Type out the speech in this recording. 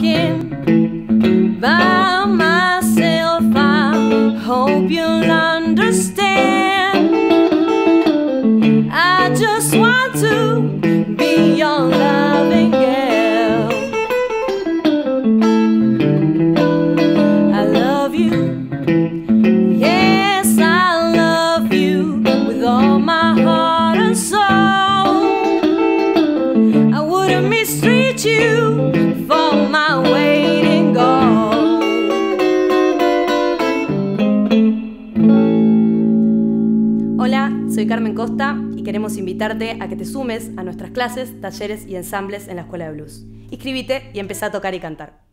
walking by myself. I hope you'll understand. I just want to be your loving girl. I love you. Yes, I love you with all my heart and soul. I wouldn't mistreat you. Hola, soy Carmen Costa y queremos invitarte a que te sumes a nuestras clases, talleres y ensambles en la Escuela de Blues. Inscríbete y empezá a tocar y cantar.